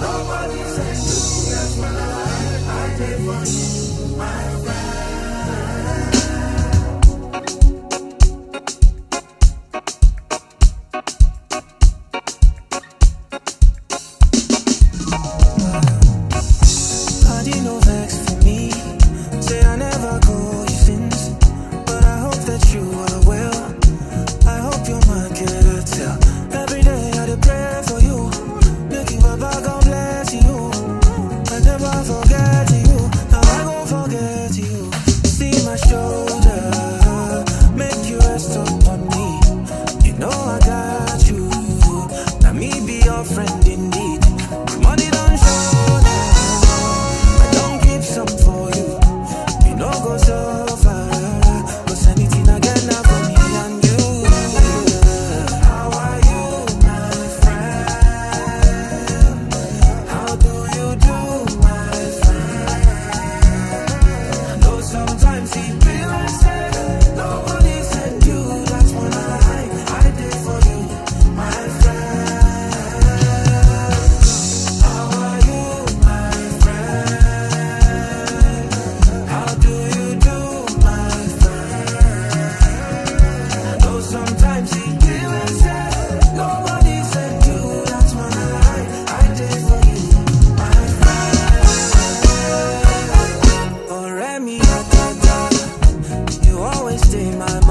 Nobody says you. That's when I, I did for you. da da. You always stay my mind.